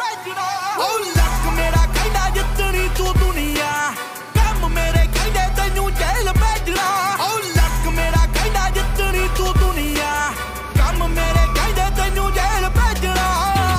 Oh,